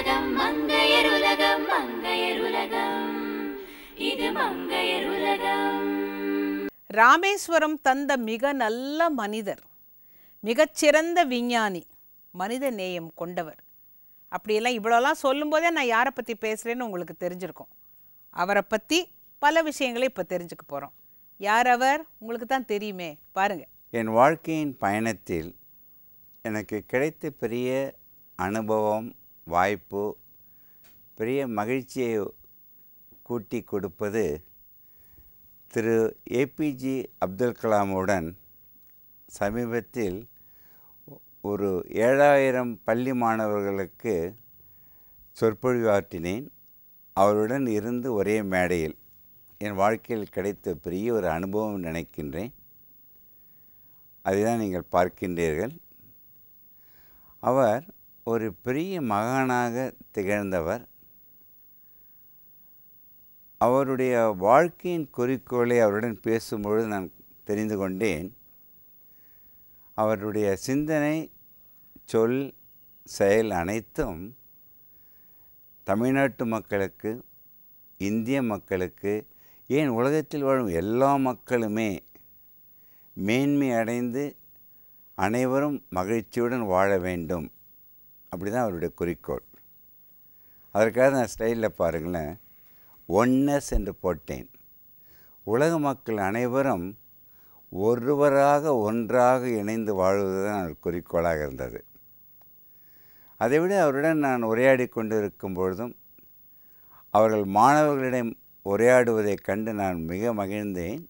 மங்கையருலகம் மங்கையருலகம் மங்கையருலகம் இது மங்கையருலகம் ராமேஸ்வரம் தந்த மிக நல்ல மனிதர் மிகச்சிறந்த விஞ்ஞானி மனித நேயம் கொண்டவர். அப்படியெல்லாம் இவ்வளோலாம் சொல்லும்போதே நான் யாரை பற்றி பேசுகிறேன்னு உங்களுக்கு தெரிஞ்சிருக்கும். அவரை பற்றி பல விஷயங்களை இப்போ தெரிஞ்சுக்க போகிறோம் யார் அவர்? உங்களுக்கு தான் தெரியுமே. பாருங்க. என் வாழ்க்கையின் பயணத்தில் எனக்கு கிடைத்த பெரிய அனுபவம் வாய்ப்பு பெரிய மகிழ்ச்சியை கூட்டி கொடுப்பது திரு. ஏபிஜி அப்துல் கலாமுடன் சமீபத்தில் ஒரு ஏழாயிரம் பள்ளி மாணவர்களுக்கு சொற்பொழிவாற்றினேன். அவருடன் இருந்து ஒரே மேடையில். என் வாழ்க்கையில் கிடைத்த பெரிய ஒரு அனுபவம் நினைக்கின்றேன். அதுதான் நீங்கள் பார்க்கின்றீர்கள். அவர் ஒரு பெரிய மகானாக திகழ்ந்தவர். அவருடைய வாழ்க்கையின் குறிக்கோளை அவருடன் பேசும்பொழுது நான் தெரிந்து கொண்டேன். அவருடைய சிந்தனை சொல் செயல் அனைத்தும் தமிழ்நாட்டு மக்களுக்கு இந்திய மக்களுக்கு ஏன் உலகத்தில் வாழும் எல்லா மக்களுமே மேன்மை அடைந்து அனைவரும் மகிழ்ச்சியுடன் வாழ வேண்டும். அப்படி தான் அவருடைய குறிக்கோள். அதற்காக நான் ஸ்டைலில் பாருங்களேன். ஒன்னஸ் என்று போட்டேன். உலக மக்கள் அனைவரும் ஒருவராக ஒன்றாக இணைந்து வாழ்வது தான் அவர் குறிக்கோளாக இருந்தது. அதைவிட அவருடன் நான் உரையாடி கொண்டு இருக்கும் பொழுதும் அவர்கள் மாணவர்களிடம் உரையாடுவதைக் கண்டு நான் மிக மகிழ்ந்தேன்.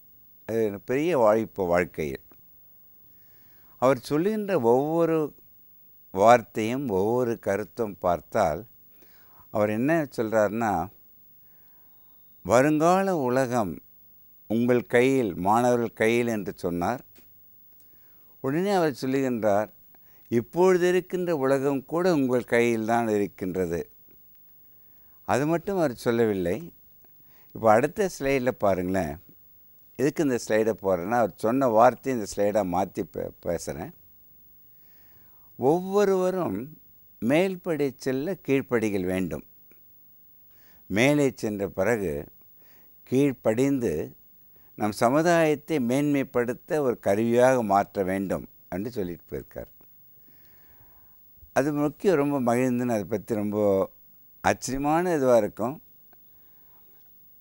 அது பெரிய வாய்ப்பு வாழ்க்கையில். அவர் சொல்லுகின்ற ஒவ்வொரு வார்த்தையும் ஒவ்வொரு கருத்தும் பார்த்தால் அவர் என்ன சொல்கிறாருன்னா வருங்கால உலகம் உங்கள் கையில் மாணவர்கள் கையில் என்று சொன்னார். உடனே அவர் சொல்லுகின்றார் இப்பொழுது இருக்கின்ற உலகம் கூட உங்கள் கையில் தான் இருக்கின்றது. அது மட்டும் அவர் சொல்லவில்லை. இப்போ அடுத்த ஸ்லைடில் பாருங்களேன். எதுக்கு இந்த ஸ்லைடை போகிறேன்னா அவர் சொன்ன வார்த்தையும் இந்த ஸ்லைடாக மாற்றி பே பேசுகிறேன். ஒவ்வொருவரும் மேல்படி செல்ல கீழ்ப்படிகள் வேண்டும். மேலே சென்ற பிறகு கீழ்ப்படிந்து நம் சமுதாயத்தை மேன்மைப்படுத்த ஒரு கருவியாக மாற்ற வேண்டும் என்று சொல்லிட்டு போயிருக்கார். அது முக்கியம் ரொம்ப மகிழ்ந்துன்னு அதை பற்றி ரொம்ப ஆச்சரியமான இதுவாக இருக்கும்.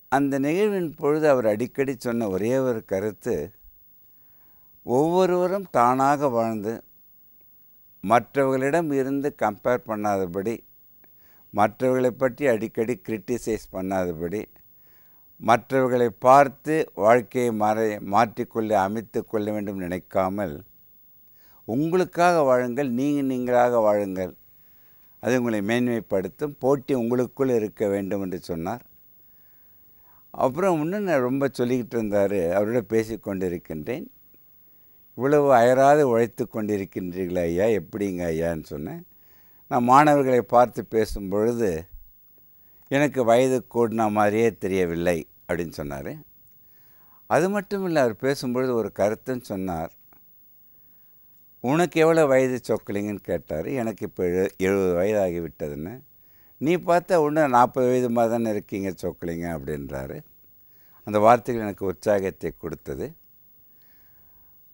அந்த நிகழ்வின் பொழுது அவர் அடிக்கடி சொன்ன ஒரே ஒரு கருத்து ஒவ்வொருவரும் தானாக வாழ்ந்து மற்றவர்களிடம் இருந்து கம்பேர் பண்ணாதபடி மற்றவர்களை பற்றி அடிக்கடி கிரிட்டிசைஸ் பண்ணாதபடி மற்றவர்களை பார்த்து வாழ்க்கையை மாற மாற்றிக்கொள்ள அமைத்து கொள்ள வேண்டும் நினைக்காமல் உங்களுக்காக வாழுங்கள் நீங்கள் நீங்களாக வாழுங்கள். அது உங்களை மேன்மைப்படுத்தும். போட்டி உங்களுக்குள் இருக்க வேண்டும் என்று சொன்னார். அப்புறம் இன்னும் நான் ரொம்ப சொல்லிக்கிட்டு இருந்தார் அவரோட பேசிக்கொண்டிருக்கின்றேன். இவ்வளவு அயராது உழைத்து கொண்டிருக்கின்றீர்களா ஐயா எப்படிங்க ஐயான்னு சொன்னேன். நான் மாணவர்களை பார்த்து பேசும் பொழுது எனக்கு வயது கூடின மாதிரியே தெரியவில்லை அப்படின்னு சொன்னார். அது மட்டும் இல்லை அவர் பேசும்பொழுது ஒரு கருத்துன்னு சொன்னார். உனக்கு எவ்வளோ வயது சொக்கலிங்கன்னு கேட்டார். எனக்கு இப்போ எழு எழுபது வயதாகி விட்டதுன்னு. நீ பார்த்தா இன்னும் நாற்பது வயது மாதிரி தானே இருக்கீங்க சொக்கலிங்க அப்படின்றாரு. அந்த வார்த்தைகள் எனக்கு உற்சாகத்தை கொடுத்தது.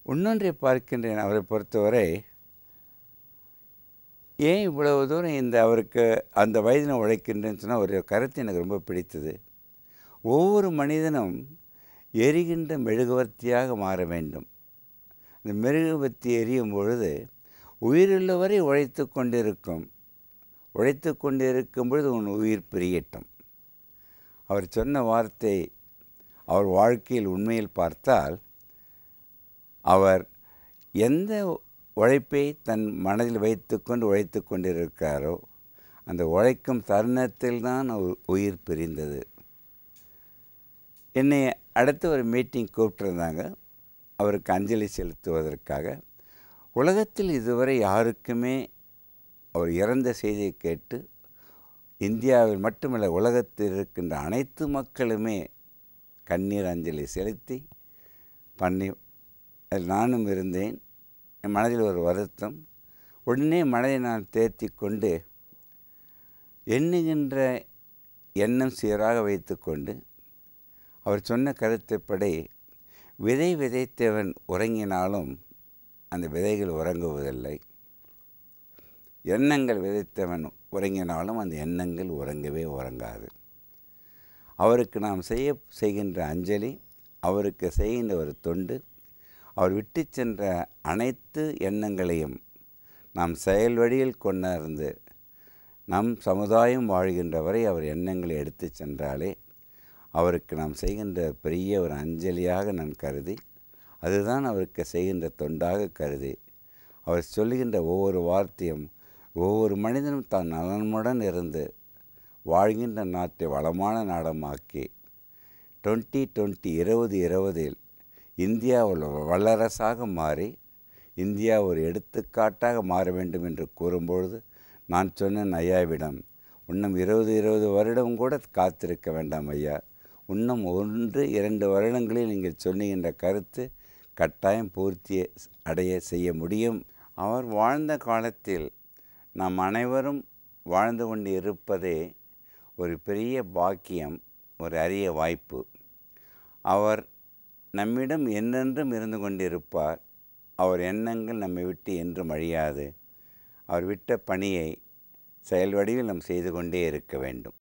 இன்னொன்றை பார்க்கின்றேன் அவரை பொறுத்தவரை. ஏன் இவ்வளவு தூரம் இந்த அவருக்கு அந்த வயதில் உழைக்கின்றேன்னு சொன்னால் ஒரு கருத்து எனக்கு ரொம்ப பிடித்தது. ஒவ்வொரு மனிதனும் எரிகின்ற மெழுகுவர்த்தியாக மாற வேண்டும். இந்த மெழுகுவர்த்தி எரியும் பொழுது உயிருள்ளவரை உழைத்து கொண்டிருக்கும். உழைத்து கொண்டிருக்கும் பொழுது உன் உயிர் பிரியட்டும். அவர் சொன்ன வார்த்தை அவர் வாழ்க்கையில் உண்மையில் பார்த்தால் அவர் எந்த உழைப்பை தன் மனதில் வைத்துக்கொண்டு உழைத்து கொண்டிருக்காரோ அந்த உழைக்கும் தருணத்தில் தான் உயிர் பிரிந்தது. என்னை அடுத்து ஒரு மீட்டிங் கூப்பிட்டுருந்தாங்க. அவருக்கு அஞ்சலி செலுத்துவதற்காக. உலகத்தில் இதுவரை யாருக்குமே அவர் இறந்த செய்தியை கேட்டு இந்தியாவில் மட்டுமல்ல உலகத்தில் இருக்கின்ற அனைத்து மக்களுமே கண்ணீர் அஞ்சலி செலுத்தி பண்ணி அதில் நானும் இருந்தேன். என் மனதில் ஒரு வருத்தம். உடனே மனதை நான் தேர்த்தி கொண்டு எண்ணுகின்ற எண்ணம் சீராக வைத்துக்கொண்டு அவர் சொன்ன கருத்துப்படி விதை விதைத்தவன் உறங்கினாலும் அந்த விதைகள் உறங்குவதில்லை. எண்ணங்கள் விதைத்தவன் உறங்கினாலும் அந்த எண்ணங்கள் உறங்கவே உறங்காது. அவருக்கு நாம் செய்ய செய்கின்ற அஞ்சலி அவருக்கு செய்கின்ற ஒரு தொண்டு அவர் விட்டு சென்ற அனைத்து எண்ணங்களையும் நாம் செயல் வழியில் கொண்டிருந்து நம் சமுதாயம் வாழ்கின்ற வரை அவர் எண்ணங்களை எடுத்து சென்றாலே அவருக்கு நாம் செய்கின்ற பெரிய ஒரு அஞ்சலியாக நான் கருதி அதுதான் அவருக்கு செய்கின்ற தொண்டாக கருதி அவர் சொல்லுகின்ற ஒவ்வொரு வார்த்தையும் ஒவ்வொரு மனிதனும் தான் நலனுடன் இருந்து வாழ்கின்ற நாட்டை வளமான நாடமாக்கி டுவெண்ட்டி டுவெண்ட்டி இருபது இருபதில் இந்தியாவில் வல்லரசாக மாறி இந்தியா ஒரு எடுத்துக்காட்டாக மாற வேண்டும் என்று கூறும்பொழுது நான் சொன்னேன் ஐயாவிடம் இன்னும் இருபது இருபது வருடம் கூட காத்திருக்க வேண்டாம் ஐயா. இன்னும் ஒன்று இரண்டு வருடங்களில் நீங்கள் சொன்னுகின்ற கருத்து கட்டாயம் பூர்த்தி அடைய செய்ய முடியும். அவர் வாழ்ந்த காலத்தில் நாம் அனைவரும் வாழ்ந்து கொண்டு இருப்பதே ஒரு பெரிய பாக்கியம் ஒரு அரிய வாய்ப்பு. அவர் நம்மிடம் என்றென்றும் இருந்து கொண்டிருப்பார். அவர் எண்ணங்கள் நம்மை விட்டு என்றும் அழியாது. அவர் விட்ட பணியை செயல் வடிவில் நாம் செய்து கொண்டே இருக்க வேண்டும்.